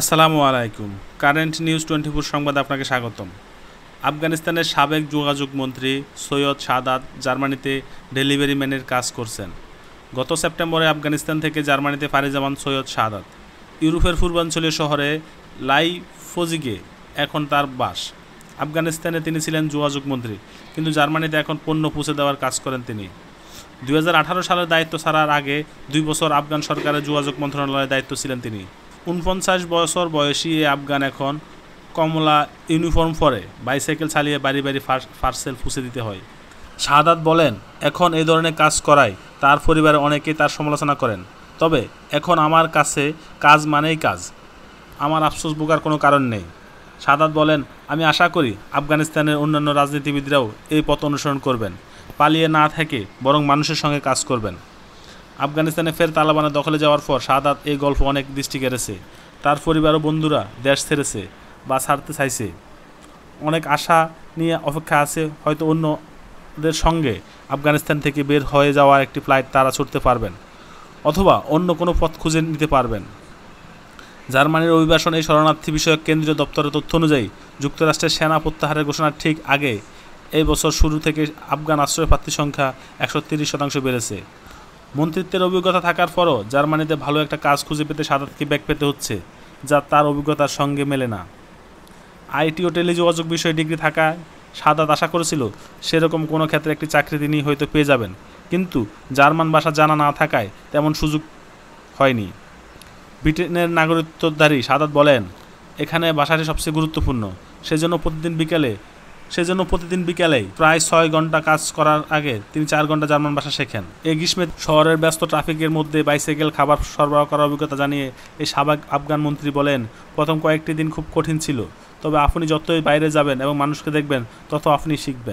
আসসালামু আলাইকুম। Current news twenty four সংবাদ আপনাকে স্বাগতম। আফগানিস্তানের সাবেক যোগাযোগ মন্ত্রী সৈয়দ সাদাত জার্মানিতে ডেলিভারি ম্যানের কাজ করছেন। গত সেপ্টেম্বরে আফগানিস্তান থেকে জার্মানিতে পাড়ি যামান সৈয়দ সাদাত। ইউরোপের পূর্বাঞ্চলীয় শহরে লাইফোজিগে এখন তার বাস। আফগানিস্তানে তিনি ছিলেন যোগাযোগ মন্ত্রী, কিন্তু জার্মানিতে এখন পণ্য পৌঁছে দেওয়ার কাজ করেন তিনি। দু হাজার আঠারো সালের দায়িত্ব ছাড়ার আগে দুই বছর আফগান সরকারের যোগাযোগ মন্ত্রণালয়ের দায়িত্ব ছিলেন তিনি। উনপঞ্চাশ বছর বয়সী এই আফগান এখন কমলা ইউনিফর্ম পরে বাইসাইকেল চালিয়ে বাড়ি বাড়ি পার্সেল ফুসে দিতে হয়। শাহাদাত বলেন, এখন এই ধরনের কাজ করায় তার পরিবারে অনেকেই তার সমালোচনা করেন। তবে এখন আমার কাছে কাজ মানেই কাজ। আমার আফসোস বোকার কোনো কারণ নেই। সাদাত বলেন, আমি আশা করি আফগানিস্তানের অন্যান্য রাজনীতিবিদরাও এই পথ অনুসরণ করবেন। পালিয়ে না থেকে বরং মানুষের সঙ্গে কাজ করবেন। আফগানিস্তানে ফের তালেবানের দখলে যাওয়ার পর সাদাত এই গল্প অনেক দৃষ্টি কেড়েছে। তার পরিবার ও বন্ধুরা দেশ ছেড়েছে বা ছাড়তে চাইছে। অনেক আশা নিয়ে অপেক্ষা আছে, হয়তো অন্যদের সঙ্গে আফগানিস্তান থেকে বের হয়ে যাওয়ার একটি ফ্লাইট তারা ছুটতে পারবেন, অথবা অন্য কোনো পথ খুঁজে নিতে পারবেন। জার্মানির অভিবাসন এই শরণার্থী বিষয়ক কেন্দ্রীয় দপ্তরের তথ্য অনুযায়ী যুক্তরাষ্ট্রের সেনা প্রত্যাহারের ঘোষণার ঠিক আগে এই বছর শুরু থেকে আফগান আশ্রয়প্রার্থীর সংখ্যা একশো শতাংশ বেড়েছে। মন্ত্রিত্বের অভিজ্ঞতা থাকার পরও জার্মানিতে ভালো একটা কাজ খুঁজে পেতে সাদাতকে ব্যাক পেতে হচ্ছে, যা তার অভিজ্ঞতার সঙ্গে মেলে না। আইটি ও টেলিযোগাযোগ বিষয়ে ডিগ্রি থাকায় সাদাত আশা করেছিল সেরকম কোনো ক্ষেত্রে একটি চাকরি তিনি হয়তো পেয়ে যাবেন, কিন্তু জার্মান ভাষা জানা না থাকায় তেমন সুযোগ হয়নি। ব্রিটেনের নাগরিকত্বধারী সাদাত বলেন, এখানে ভাষাটি সবচেয়ে গুরুত্বপূর্ণ, সেজন্য প্রতিদিন বিকেলে সেজন্য প্রতিদিন বিকেলেই প্রায় ছয় ঘণ্টা কাজ করার আগে তিনি চার ঘণ্টা জার্মান ভাষা শেখেন। এই গ্রীষ্মে শহরের ব্যস্ত ট্রাফিকের মধ্যে বাইসাইকেল, খাবার সরবরাহ করার অভিজ্ঞতা জানিয়ে এই সাবেক আফগান মন্ত্রী বলেন, প্রথম কয়েকটি দিন খুব কঠিন ছিল। তবে আপনি যতই বাইরে যাবেন এবং মানুষকে দেখবেন, তত আপনি শিখবেন।